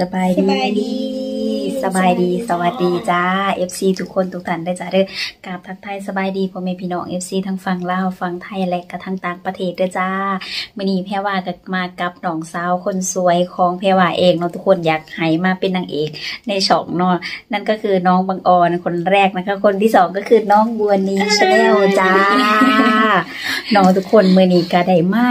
สบายดี สบายดี สบายดีสวัสดีจ้า FC ทุกคนทุกท่านได้จ้าเด้อกราบทักทายสบายดีพ่อแม่พี่น้อง FC ทั้งฝั่งลาวฝั่งไทยและก็ทั้งต่างประเทศเด้อจ้ามื้อนี้แพรว่าก็มากับน้องสาวคนสวยของแพรว่าเองเนาะทุกคนอยากให้มาเป็นนางเอกในช่องเนาะนั่นก็คือน้องบังออนคนแรกนะคะ คนที่สองก็คือน้องบัวนีชแนลจ้าน้องทุกคนมื้อนี้ก็ได้มา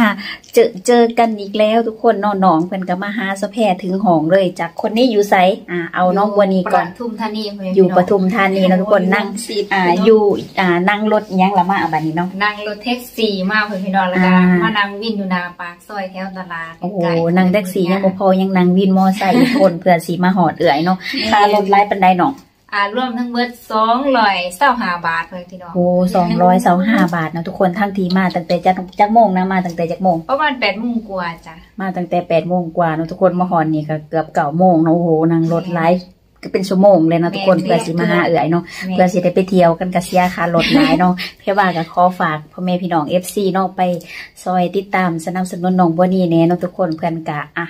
เจอเจอกันอีกแล้วทุกคนน้องเพิ่นก็มาหาสะแพทถึงห้องเลยจากคนนี้อยู่ไสอ่าเอาน้องบัวนีก่อนปทุมธานีพ่แม่อยู่พี่น้งปทุมธานีเนาะทุกคนนั่งสิบอ่าอยู่อ่านั่งรถอิหยังละมาอะบัดนี้เนาะนั่งรถแท็กซี่มาเพื่อนพี่น้องแล้วก็อ่ามมานั่งวินอยู่หนาปากซอยแถวตลาดโอ้โหใกล้ๆนั่งแท็กซี่ยังบ่พอยังนั่งวินมอไซค์อีกคนเพื่อสิมาหอดเอื่อยเนาะค่ารถไล่ปันไดเนาะอ่ารวมทั้งเบิดสองร้อยเศร้าหาบาทเพื่อนพี่น้องโอ้สองร้อยสาห้าบาทเนาะทุกคนทั้งทีมาตั้งแต่จักจักโมงนะมาตั้งแต่จักโมงประมาณแปดโมงกว่าจ้ะมาตั้งแต่แปดโมงกว่าเนาะทุกคนมาหอนนี่ก็เกือบเก้าโมงเนาะโอ้โหนั่งรถไลฟ์ ก็เป็นชั่วโมงเลยเนาะทุกคนเพื่อสิมาหาเอื่อยเนาะเพื่อสิได้ไปเที่ยวกันกะเสียค่ารถหลายเนาะเพื่อว่าก็ขอฝากพ่อแม่พี่น้อง FC เนาะไปซอยติดตามสนับสนุนน้องบัวนี่แน่เนาะทุกคนเพื่อนกะอะ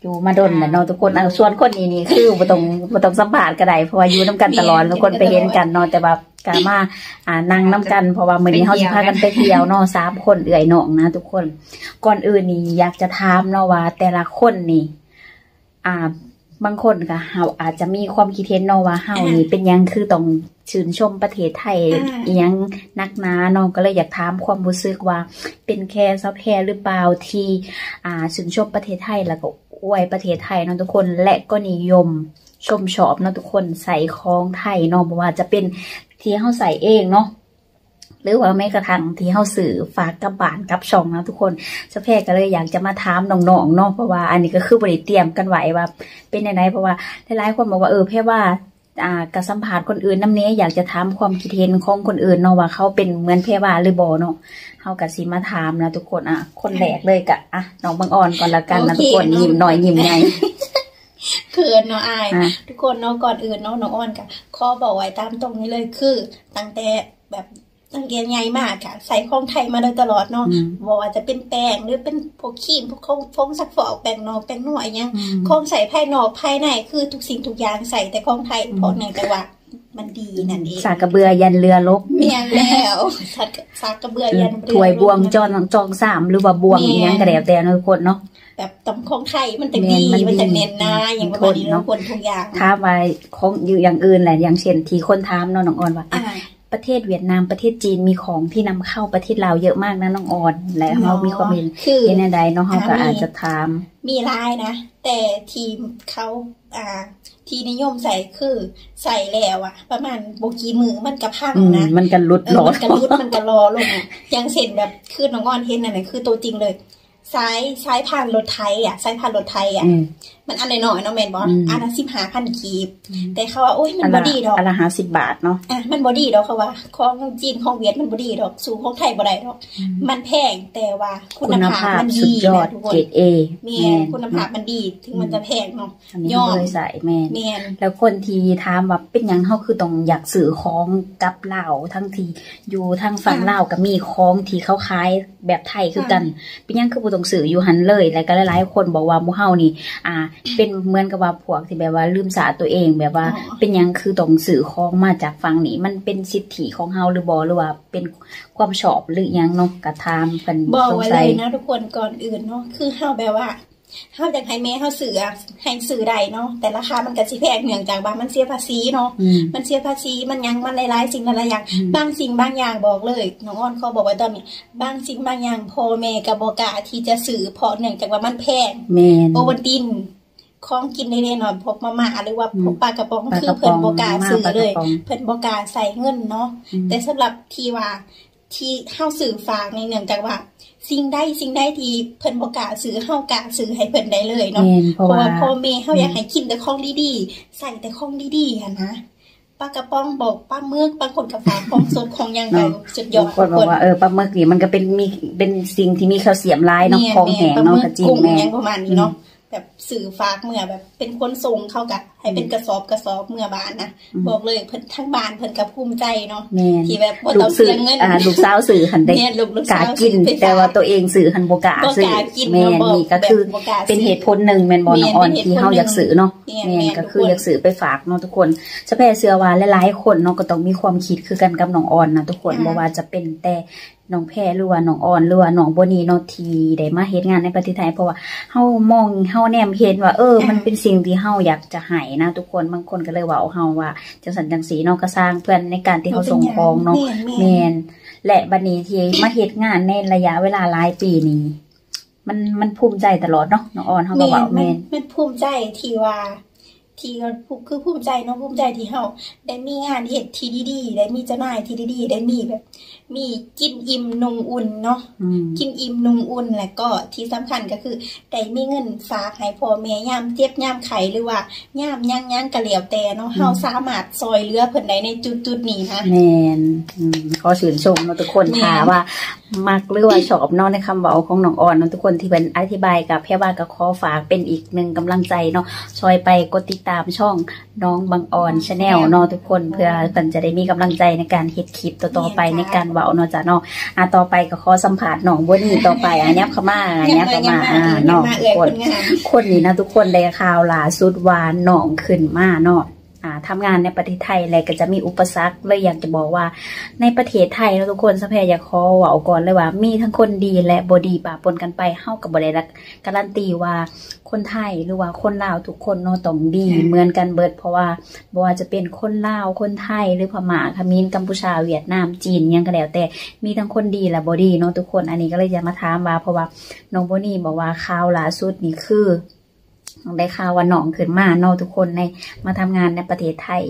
อยู่มาดนน่ะเนาะทุกคนเอาส่วนคนนี้นี่คือบ่ต้องบ่ต้องสัมภาษณ์ก็ได้เพราะว่าอยู่นํกันตลอดทุกคนไปเห็นกันเนาะแต่ว่ากะมาอ่านั่งนํกัน เพราะว่ามื้อนี้เฮาสิพากันไปเที่ยวเนาะสามคนเอื้อยน้องนะ ทุกคนก่อนอื่นนี่อยากจะถามเนาะว่า แต่ละคนนี่ อ่า บางคนก็เฮาอาจจะมีความคิดเห็นเนาะว่าเฮานี่เป็นหยังคือต้องชื่นชมประเทศไทยอ่าอีหยังนักหนาเนาะก็เลยอยากถามความรู้สึกว่า เป็นแค่ซับแค่หรือเปล่าที่อ่าชื่นชมประเทศไทยแล้วก็อวยประเทศไทยเนาะทุกคนและก็นิยมชมชอบเนาะทุกคนใส่ของไทยเนาะบ่ว่าจะเป็นที่เฮาใส่เองเนาะ หรือว่าแม้กระทั่งที่เฮาสื่อฝากกับบ้านกับช่องนะทุกคนสะแพรก็เลยอยากจะมาถามน้องๆเนาะเพราะว่าอันนี้ก็คือบริเตรียมกันไว้ว่าเป็นยังไงเพราะว่าหลายๆคนบอกว่าเออแพ่ว่าอ่ากระสัมผัสคนอื่นน้ำเนี้ยอยากจะถามความคิดเห็นของคนอื่นเนาะว่าเขาเป็นเหมือนแพ่ว่าหรือบ่เนาะเฮากะสิมาถามนะทุกคนอะ คนแรกเลยกะอะน้องบางอ่อนก่อนละกันนะทุกคนยิ้มหน่อยยิ้มใหญ่เขินเนาะอายอะทุกคนเนาะก่อนอื่นเนาะน้องอ้อนกับข้อบอกไว้ตามตรงนี้เลยคือ ตั้งแต่แบบ ตั้งแต่ใหญ่มากค่ะ ใส่ของไทยมาโดยตลอดเนาะอืมบอกว่าจะเป็นแป้งหรือเป็นพวกครีมพวกของฟงซักฟอกแป้งนอกแป้งนวดอหยังอืมของใส่ภายนอกภายในคือทุกสิ่งทุกอย่างใส่แต่ของไทยอืมเพราะเนื่องจากว่ามันดีนั่นเองสากกระเบือยันเรือลบเมียนแล้วสักสากกระเบือยันเรือถวยบวงจอนจองสามหรือว่าบวงอีหยังก็แล้วแต่เนาะทุกคนเนาะแบบตำของไทยมันจะแม่ดีนมันดีมันจะเน้นนะอย่างประมาณนี้เนาะเนาะคนทุกอย่างถามว่าของอยู่อย่างอื่นแหละอย่างเช่นที่คนถามเนาะน้องอ่อนว่าอะอ่า ประเทศเวียดนามประเทศจีนมีของที่นำเข้าประเทศลาวเยอะมากนะน้องอ่อนและเรามีความเห็นคือเห็นใดเนาะเฮาก็อ่ามีอาจจะถาม มีลายนะ แต่ทีมเขาอ่า ที่นิยมใส่คือใส่แล้วอะประมาณโบกีมือมันกระพังอืมนะมันกันลุดเอหลออมันกระรุดมันกระรอลงอะอยังเช่นแบบคือน้องอ้อนเห็นนั่นน่ะคือตัวจริงเลย ซ้ายซ้ายผ่านรถไทยอะซ้ายผ่านรถไทยอะอืมมันอันน้อยๆเนาะแมนบออืมอันละสิบห้าพันกีบ แต่เขาว่าโอ้ยมันบอดีดอกอันละห้าสิบบาทเนาะอะมันบอดี้ดอกเขาว่าของจีนของเวียดมันบอดี้ดอกสู่ของไทยบ่ได้ดอก มันแพงแต่ว่าคุคุณณภาพภาพมันสุดีดยอดนะทุกคนเกรดเอเมียแม่นคุณภาพมันดีถึงมันจะแพงเนาะอันนี้ยอมเลยใส่แม่นเมียนแล้วคนที่ถามว่าเป็นหยังเขาคือต้องอยากสื่อของกับลาวทั้งทีอยู่ทางฝั่งอ่าลาวก็มีของที่เขาขายแบบไทยคือกันเป็นหยังคือบ่ต้องสื่ออยู่หันเลย แล้วก็หลายๆคนบอกว่าหมู่เฮานี่ อ่า เป็นเหมือนกับว่าพวกที่แบบว่าลืมสาตัวเองแบบว่า เป็นหยังคือต้องสื่อของมาจากฝั่งนี้มันเป็นสิทธิของเฮาหรือบ่หรือว่าเป็นความชอบหรือหยังเนาะกระทามเพิ่นบอกสงไว้สัเลยยนะทุกคนก่อนอื่นเนาะคือเฮาแบบว่า เฮาอยากให้แม่เฮาซื้ออะให้ซื้อได้เนาะแต่ราคามันก็สิแพงเนื่องจากว่ามันเสียภาษีเนาะอืมมันเสียภาษีมันยังมันหลายๆสิ่งหลายๆอย่างอืมบางสิ่งบางอย่างบอกเลยน้องอ้อนเขาบอกไว้ตอนนี้ บางสิ่งบางอย่างพ่อแม่กับบอกล้าที่จะซื้อเพราะเนื่องจากว่ามันแพงแม่นโอวัลตินของกินได้แน่นอนพวกมาม่าหรือว่าอืมพวกปลากระป๋องปลาคืกอระป๋เพิ่อนงโบกล้ามาซื้อปลากเลระยป๋องเพิ่นโบกล้าใส่เงินเนาะอืมแต่สำหรับที่ว่า ที่เฮาสื่อฝากในเนื่องจากว่า สิ่งใดสิ่งใดที่เพิ่นบ่กล้าซื้อเฮากล้าซื้อให้เพิ่นได้เลยเนาะแม่นเพเพราะราะว่าว่าพ่อแม่เฮาอยากให้กินแต่ของดีๆใส่แต่ของดีๆหั่นนะปลากระป๋องบอกปลาหมึกบางคนก็ฝากของสดของหยังไปเนาะสุดยอดบางคนบอกว่าเออปลาหมึกนี่มันก็เป็นมีเป็นสิ่งที่มีแคลเซียมหลายเนาะแม่ของแห้งปลาหเนาะมึกก็จริงกุ้งแม่หยังประมาณนี้เนาะไป แบบสื่อฝากเมื่อแบบเป็นคนส่งเขากะให้เป็นกระสอบกระสอบเมื่อบานนะอืมบอกเลยเพิ่นทั้งบ้านเพิ่นก็ภูมิใจเนาะแม่นที่แบบบ่ลูต้อกงสื่เสีอยเงินอ่าลูกสาวสื่อหันได้เนี่ยลูกลูกกาสาวกินไปฝากแต่ว่าตัวเองสื่อหันบ่กล้าบ่ซื้อกล้ากินแม่นเนาะนี่ก็คือแบบบ่กล้าเป็นซื้อเหตุผลหนึ่งแม่นบ่น้องออนแม่นเป็นเหตุที่เฮาผลอยากซื้อเนาะแม่นแม่นแม่นก็ทุกคือคนอยากซื้อไปฝากเนาะทุกคนสะแพเสื้อว่าหลายๆคนเนาะก็ต้องมีความคิดคือกันกับน้องออนนะทุกคนอ่าบ่ว่าจะเป็นแต่น้องแพรหรือว่าน้องออนหรือว่าน้องโบนีเนาะที่ได้มาเฮ็ดงานในประเทศไทยเพราะว่าเฮามองเฮาแนมเห็นว่าเออ มันเป็นสิ่งที่เฮาอยากจะให้นะ ทุกคนบางคนก็เลยว่าเอาเฮาว่าจังสันจังสีเนาะก็สร้างเพื่อนในการที่เขาส่งของเนาะแม่นแมนและบัดนี้ที่มาเฮ็ดงานในระยะเวลาหลายปีนี้ มันมันภูมิใจตลอดเนาะน้องออนเฮาก็แม่เว้านแมมันนมันภูมิใจที่ว่า ที่ก็คือภูมิใจเนาะภูมิใจที่เฮาได้มีงานเฮ็ดที่ดีๆได้มีเจ้านายที่ดีๆได้มีแบบ มีกินอิ่มนุ่งอุ่นเนาะอืมกินอิ่มนุ่งอุ่นและก็ที่สำคัญก็คือได้มีเงินฝากให้พ่อแม่ยามเจ็บยามไข้หรือว่ายามย่างย่างกะเหลียวแต่เนาะเฮาสามารถซ่อยเหลือเพิ่นได้ในจุดๆนี้นะแม่นอืมขอชื่นชมเนาะทุกคนแม่นค่ะว่า มักหรือว่าชอบเนาะในคำเว้าของน้องออนเนาะทุกคนที่เป็นอธิบายกับแพรว่าก็ขอฝากเป็นอีกหนึ่งกำลังใจเนาะช่วยไปกดติดตามช่องน้องบางออน channel เนาะทุกคนเพื่อเพิ่นจะได้มีกำลังใจในการเฮ็ดคลิปต่อๆไปในการเว้าเนาะจ้ะเนาะอะต่อไปก็ขอสัมภาษณ์น้องบ่นี่ต่อไปอันเนี้ยเข้ามาอันเนี้ยเข้ามาอ่าเนาะเนาะมาทุเอ่กยคนคนงานคนนี้นะทุกคนได้ข่าวล่าสุดว่าน้องขึ้นมาเนาะอ่า ทำงานในประเทศไทยอะไรก็จะมีอุปสรรคเลยอยากจะบอกว่า ในประเทศไทยนะทุกคนสะเพยอยากขอเว่าก่อนเลยว่า มีทั้งคนดีและบดีปะปนกันไปเฮากับบริษัทการันตีว่าคนไทยหรือว่าคนลาวทุกคนเนาะต้องดีเหมือนกันเบิด เพราะว่าบ่ว่าจะเป็นคนลาวคนไทยหรือพม่าเขมรกัมพูชาเวียดนามจีนยังก็แล้วแต่มีทั้งคนดีและบดีเนาะทุกคนอันนี้ก็เลยจะมาถามว่าเพราะว่าน้องโบนี่บอกว่าข่าวล่าสุดนี่คือ ได้ข่าวว่าน้องขึ้นมาเนาะทุกคนในมาทำงานในประเทศไทย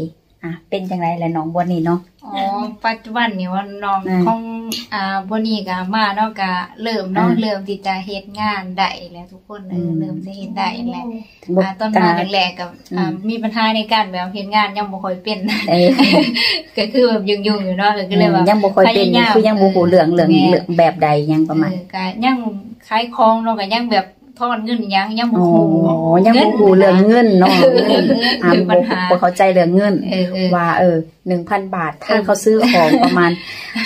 อะเป็นจังไรแหละน้องโบนี่เนาะอ๋อปัจจุบันนี่ว่าน้องอ่าของอ่าบนี่ก็มาเนาะก็เริ่มเนาะอ่าเริ่มที่จะเฮ็ดงานได้แล้วทุกคนเออมเริ่มจะเฮ็ดได้แล้วบอ่าตอนมาแรกๆกับอ่าอืมมีปัญหาในการแบบเฮ็ดงานยังบ่ค่อยเป็นเอ้ยก็คือแบบยุ่งๆอยู่เนาะก็เลยว่ายังบ่ค่อยเป็นพยายามคือยังบ่ฮู้เรื่องเรื่องแม่เรื่องแบบใดยังประมาณเออก็ยังขายของเนาะก็ยังแบบ ทอนเงินยังยังบ่อ๋อฮู้ยังบ่ฮู้เรื่องเงินเนาะเออเงินอ่าคือปับ่ญหาบ่เข้าใจเรื่องเงินเออเออว่าเออหนึ่งพันบาทถ้าเออเขาซื้อของประมาณ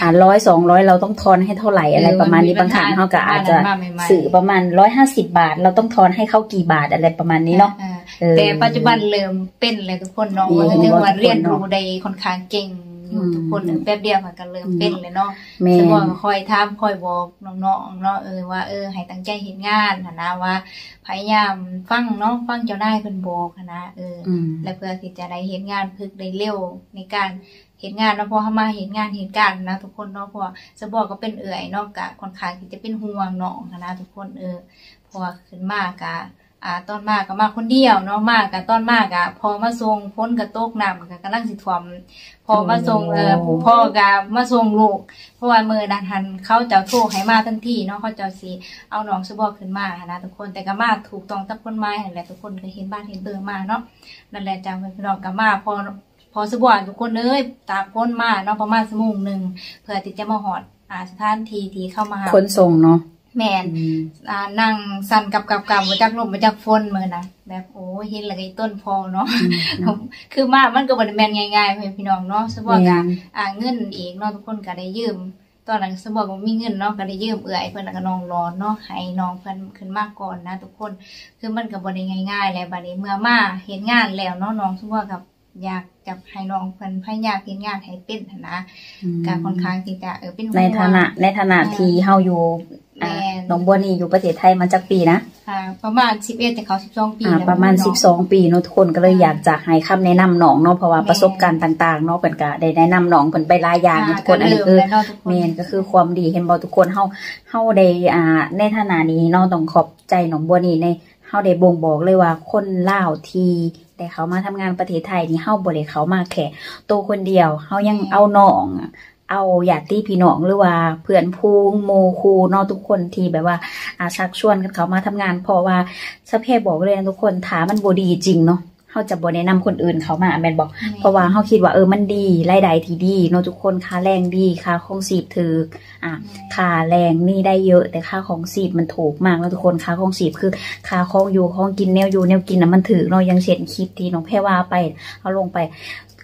อ่าร้อยสองร้อยเราต้องทอนให้เท่าไหร่อะไรเออประมาณนี้มันมีบางครั้งปัญหาเขาก็อาจจะมาใหม่ๆสื่อประมาณร้อยห้าสิบาท เราต้องทอนให้เขากี่บาทอะไรประมาณนี้เนาะอ่เออแต่ปัจจุบันเริ่มเป็นเลยทุกคนเนาะอืมว่าถึงว่าทุกคนเนาะเรียนรู้ได้ค่อนข้างเก่ง อยู่อืมทุกคนแป๊บเดียวมันก็เริ่มเป็นเลยเนาะแม่สมนมติว่าคอยถามคอยบอกน้องๆเนาะเออว่าเออให้ตั้งใจเฮ็ดงานหั้นนะว่าพยายามฟังเนาะฟังเจ้านายเพิ่นบอกหั้นนะเออออืมและเพื่อที่จะได้เฮ็ดงานพึกได้เร็วในการเฮ็ดงานเนาะเพราะเขามาเฮ็ดงานเฮ็ดการนะ ทุกคนเนาะเพราะว่าสบอกก็เป็นเอื่อยเนาะกะค่อนข้างที่จะเป็นห่วงน้องหั้นนะทุกคนเออเพราะว่าขึ้นมากะ อ่าตอนมากก็มาคนเดียวเนาะมากกะตอนมากะพอมาส่งพ้นกระตกน้ำก็กำลังสิท่วมพอมาส่งเออพ่อกะมาส่งลูกเพราะว่ามือดันหันเขาเจ้าโทรให้มาทันทีเนาะเขาเจ้าสีเอาน้องสบอกขึ้นมาหั้นนะทุกคนแต่ก็มาถูกต้องตับคนไม้นั่นแหละทุกคนก็เห็นบ้านเห็นเบือมาเนาะนั่นแหละจ้าพี่น้องก็มาพอพอสบอนทุกคนเอ้ยตากพ้นมาเนาะประมาณชั่วโมงหนึ่งเพื่อที่จะมาหอดอ่าสถานที่ที่เข้ามาหาขนส่งเนาะ แมนอ่านั่งสั่นกับกับกับมาจากลมมาจากฝนมือนะแบบโอ้ยเห็นแล้วก็อีต้นพอเนาะคือมามันก็บ่ได้แม่นง่ายๆเพื่อนพี่น้องเนาะสมบอกกะอ่าเงินอีกเนาะทุกคนก็ได้ยืม ตอนนั้นสมบอกว่ามีเงินเนาะก็ได้ยืมเอื้อยเพิ่นแล้วก็น้องรอนเนาะให้น้องเพิ่นขึ้นมาก่อนนะ ทุกคนคือมันก็บ่ได้ง่ายๆแล้วบัดนี้เมื่อมาเฮ็ดงานแล้วเนาะน้องสมบอกกับอยากจะให้น้องเพิ่นพยายามเฮ็ดงานให้เป็นหั้นนะก็ค่อนข้างที่จะเออเป็นห่วงในฐานะในฐานะที่เฮาอยู่ อ่าแม่น น้องบัวนี่อยู่ประเทศไทยมาจากปีนะอ่าประมาณ11แต่เขา12ปีอ่า แล้วประมาณ เนาะ12 ปีเนาะทุกคนก็เลยอยากจะให้คำแนะนำน้องเนาะเพราะว่าแม่ ประสบการณ์ต่างๆเนาะเพิ่นก็ได้แนะนำน้องเพิ่นไปหลายอย่างเนาะทุกคนอันนี้คือก็เริ่มแล้วเนาะทุกคนแม่นก็คือความดีเห็นบ่ทุกคนเฮาเฮาได้อ่าในฐานะนี้เนาะต้องขอบใจน้องบัวนี่ในเฮาได้บ่งบอกเลยว่าคนลาวที่ได้เขามาทำงานประเทศไทยนี่เฮาบ่ได้เขามาแค่ตัวคนเดียวเฮายังเอาน้องอะ เอาญาติพี่น้องหรือว่าเพื่อนพูงโมคูนอทุกคนที่แบบว่าอาชักชวนกันเขามาทำงานเพราะว่าสะเพบอกเลยนะทุกคนถามันบดีจริงเนาะ เฮาาจะบ่แนะนำคนอื่นเขามาแม่นบอกเพราะว่าเฮาคิดว่าเออมันดีรายได้ที่ดีเนาะทุกคนค่าแรงดีค่าของชีพถูกอะค่าแรงนี่ได้เยอะ แต่ค่าของชีพมันถูกมากแล้วทุกคนค่าของชีพคือค่าของอยู่ของกินแนวอยู่แนวกินน่ะมันถูกเนาะอยังเช่นคลิปที่น้องแพรว่าไปเอาลงไป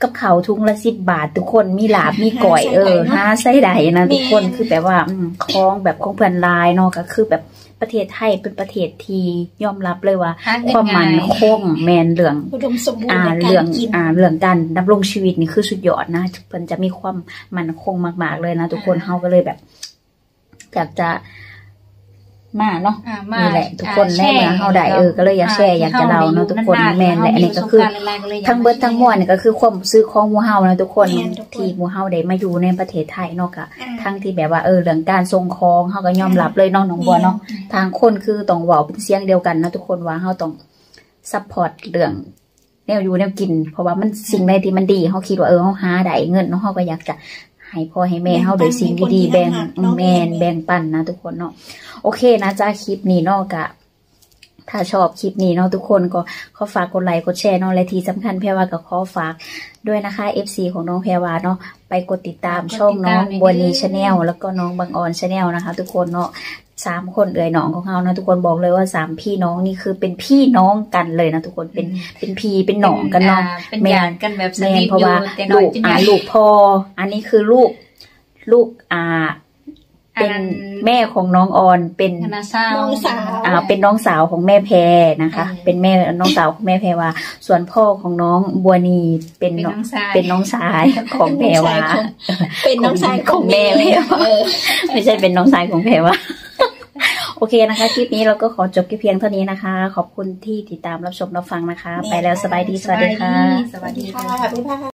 กับเขาวทุงละสิบบาท ทุกคนมีหลาบมีก่อยเออหาไส้ใดนะทุกคนคือแบบว่าอืมของแบบของเพื่อนหลายเนาะก็คือแบบ ประเทศไทยเป็นประเทศที่ยอมรับเลยว่าหาเงินความมันง่ายคงแมนเหลืองอุดมสมบูรอ่าณ์ในเรื่องการกินอ่าเรื่องการดำรงชีวิตนี่คือสุดยอดนะเพิ่นจะมีความมันคงมาก ๆเลยนะทุกคนอ่าเฮาก็เลยแบบอยากจะ มาเนาะอ่ามานี่แหละทุกคนอ่าแน่เมื่อเฮาได้เออก็เลยอยากแชร์อยากจะเล่าเนาะทุกคนแม่นแหละอันนี้ก็คือทั้งเบิดทั้งมวลนี่ก็คือความซื้อของหมู่เฮานะทุกคนแม่นทุกคนที่หมู่เฮาได้มาอยู่ในประเทศไทยเนาะก็อ่าทั้งที่แบบว่าเออเรื่องการส่งของเฮาก็ยอมรับเลยเนาะน้องบัวเนาะทางคนคือต้องเว้าเป็นเสียงเดียวกันนะทุกคนว่าเฮาต้อง support เรื่องแนวอยู่แนวกิน เพราะว่ามันสิ่งใดที่มันดีเฮาคิดว่าเออเฮาหาได้เงินเนาะเฮาก็อยากจะ ให้พ่อให้แม่เฮาได้สิ่งดีๆแบ่งแม่นแบ่งปันนะทุกคนเนาะโอเคนะจ้าคลิปนี้เนาะกะถ้าชอบคลิปนี้เนาะทุกคนก็ขอฝากกดไลค์กดแชร์เนาะและที่สำคัญแพรวาก็ขอฝากด้วยนะคะ FC ของน้องแพรวาเนาะไปกดติดตามช่องน้องบัวนีชาแนลแล้วก็น้องบางออนชาแนลนะคะ ทุกคนเนาะ สามคนเอ่ยน้องของเขานะทุกคนบอกเลยว่าสามพี่น้องนี่คือเป็นพี่น้องกันเลยนะทุกคนเป็นเป็นพี่เป็นหนองกันเนาะเป็นแม่ญาติกันแบบสแม่นนิทเพราะอยู่ว่าแต่น้อลูยกเป็นอ่าใหญ่ลูกพ่ออันนี้คือลูกลูกอ่าอัเป็นนนั้นแม่ของน้องออนเป็นคณะเศร้าน้องสาวอ่าเป็นน้องสาวของแม่แพรนะคะเออเป็นแม่น้องสาวของแม่แพรว่าส่วนพ่อของน้องบัวนีเป็นเป็นน้น้อองงชายเป็นน้องชายของแพรว่าเป็นน้องชายของของแม่แม่แม่เออไม่ใช่เป็นน้องชายของแพรว่า โอเคนะคะ คลิปนี้เราก็ขอจบแค่เพียงเท่านี้นะคะ ขอบคุณที่ติดตามรับชมรับฟังนะคะ ไปแล้วสบายดี สวัสดีค่ะ สวัสดีค่ะค่ะบ๊ายบาย